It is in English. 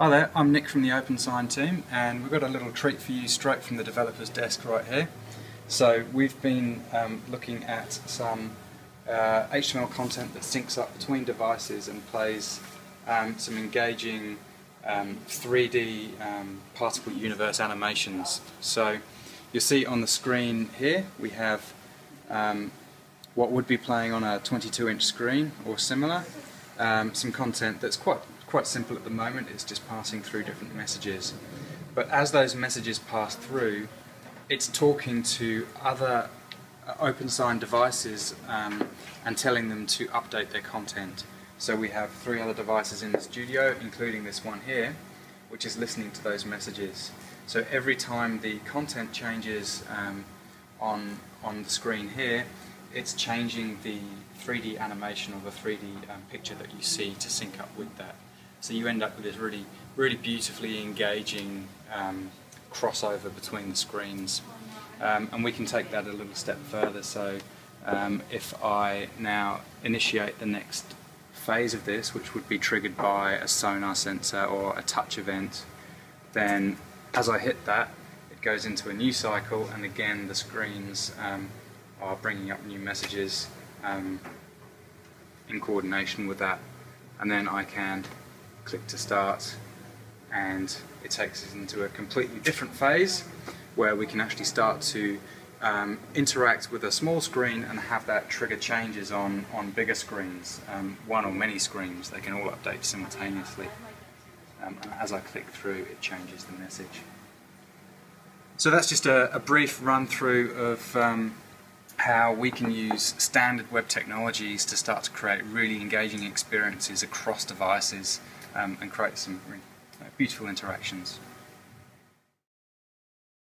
Hi there, I'm Nick from the OpenSign team and we've got a little treat for you straight from the developer's desk right here. So we've been um, looking at some uh, HTML content that syncs up between devices and plays um, some engaging um, 3D um, particle universe animations. So you'll see on the screen here we have um, what would be playing on a 22 inch screen or similar, um, some content that's quite quite simple at the moment, it's just passing through different messages. But as those messages pass through, it's talking to other uh, OpenSign devices um, and telling them to update their content. So we have three other devices in the studio, including this one here, which is listening to those messages. So every time the content changes um, on, on the screen here, it's changing the 3D animation or the 3D um, picture that you see to sync up with that. So you end up with this really, really beautifully engaging um, crossover between the screens. Um, and we can take that a little step further. So um, if I now initiate the next phase of this, which would be triggered by a sonar sensor or a touch event, then as I hit that, it goes into a new cycle, and again the screens um, are bringing up new messages um, in coordination with that. And then I can click to start and it takes us into a completely different phase where we can actually start to um, interact with a small screen and have that trigger changes on, on bigger screens, um, one or many screens, they can all update simultaneously. Um, and as I click through it changes the message. So that's just a, a brief run through of um, how we can use standard web technologies to start to create really engaging experiences across devices um, and create some really beautiful interactions.